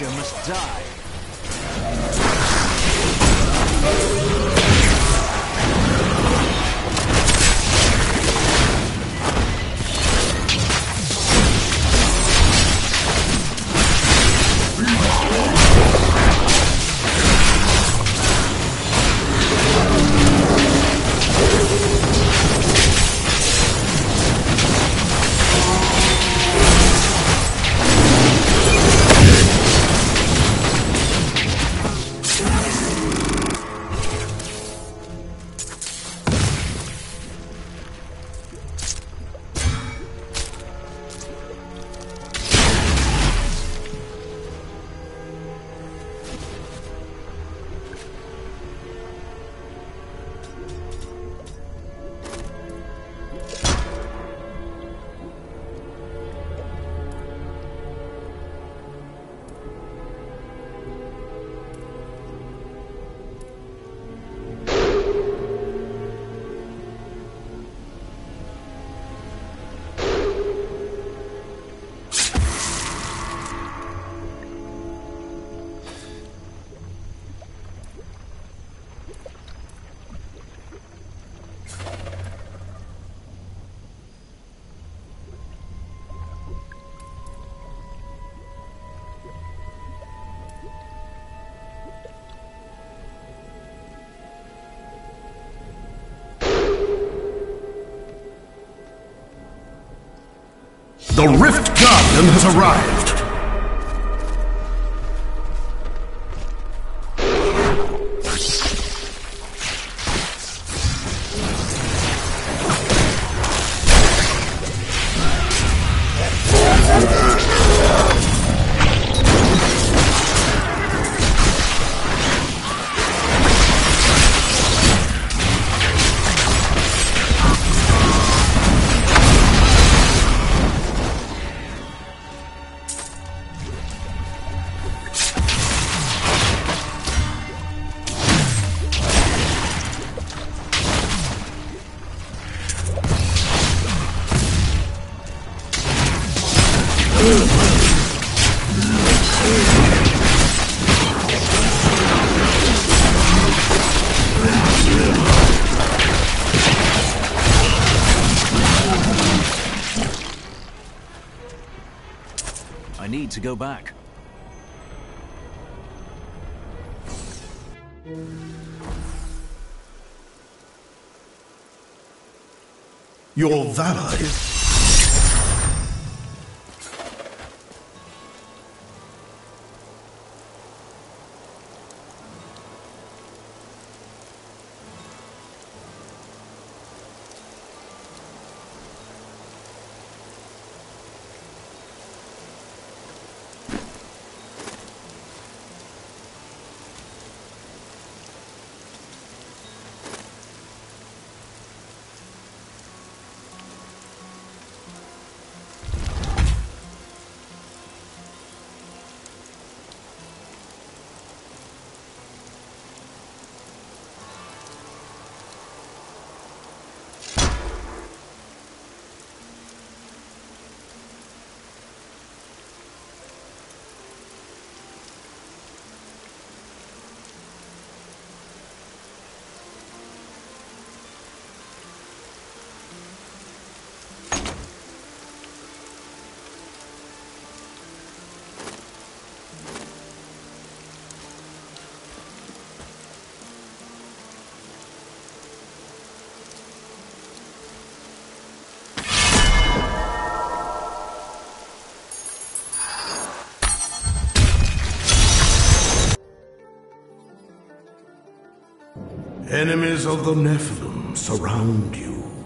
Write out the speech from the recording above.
Creature must die. The Rift Guardian has arrived. Need to go back. Your valor is... Enemies of the Nephilim surround you.